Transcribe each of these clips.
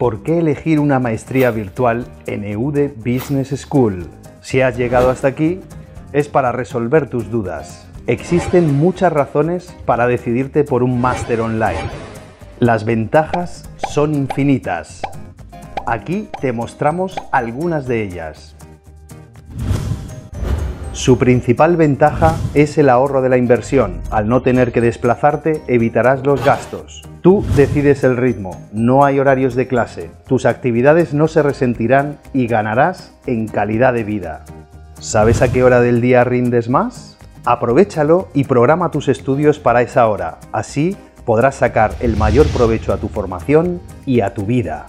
¿Por qué elegir una maestría virtual en EUDE Business School? Si has llegado hasta aquí, es para resolver tus dudas. Existen muchas razones para decidirte por un máster online. Las ventajas son infinitas. Aquí te mostramos algunas de ellas. Su principal ventaja es el ahorro de la inversión. Al no tener que desplazarte, evitarás los gastos. Tú decides el ritmo, no hay horarios de clase, tus actividades no se resentirán y ganarás en calidad de vida. ¿Sabes a qué hora del día rindes más? Aprovechalo y programa tus estudios para esa hora. Así podrás sacar el mayor provecho a tu formación y a tu vida.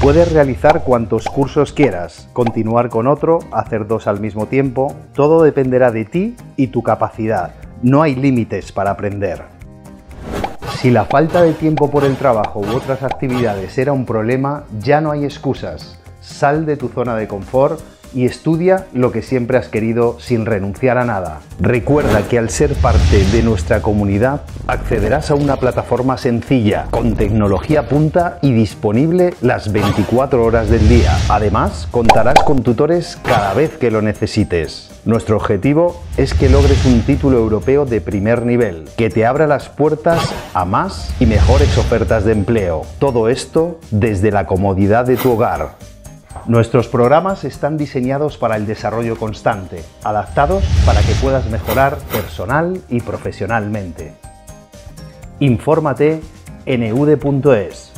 Puedes realizar cuantos cursos quieras, continuar con otro, hacer dos al mismo tiempo, todo dependerá de ti y tu capacidad. No hay límites para aprender. Si la falta de tiempo por el trabajo u otras actividades era un problema, ya no hay excusas. Sal de tu zona de confort y estudia lo que siempre has querido sin renunciar a nada. Recuerda que al ser parte de nuestra comunidad accederás a una plataforma sencilla, con tecnología punta y disponible las 24 horas del día. Además, contarás con tutores cada vez que lo necesites. Nuestro objetivo es que logres un título europeo de primer nivel, que te abra las puertas a más y mejores ofertas de empleo. Todo esto desde la comodidad de tu hogar. Nuestros programas están diseñados para el desarrollo constante, adaptados para que puedas mejorar personal y profesionalmente. Infórmate en.